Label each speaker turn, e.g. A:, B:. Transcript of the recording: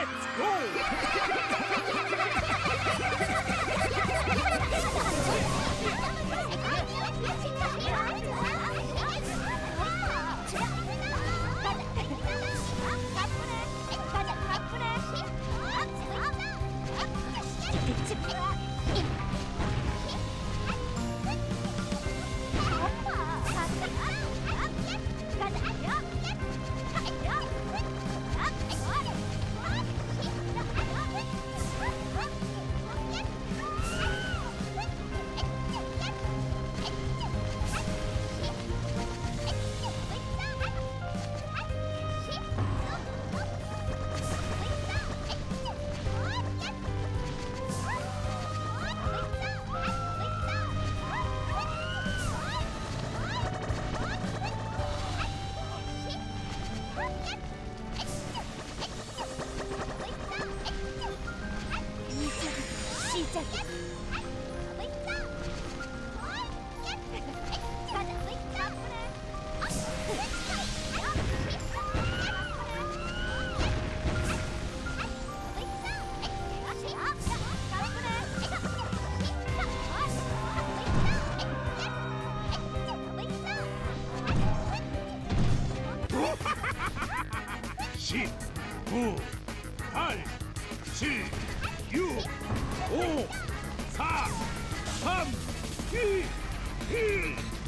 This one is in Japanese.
A: Let's go! 10, 9, 8, 7, 6, 5, 4, 3, 2, 1.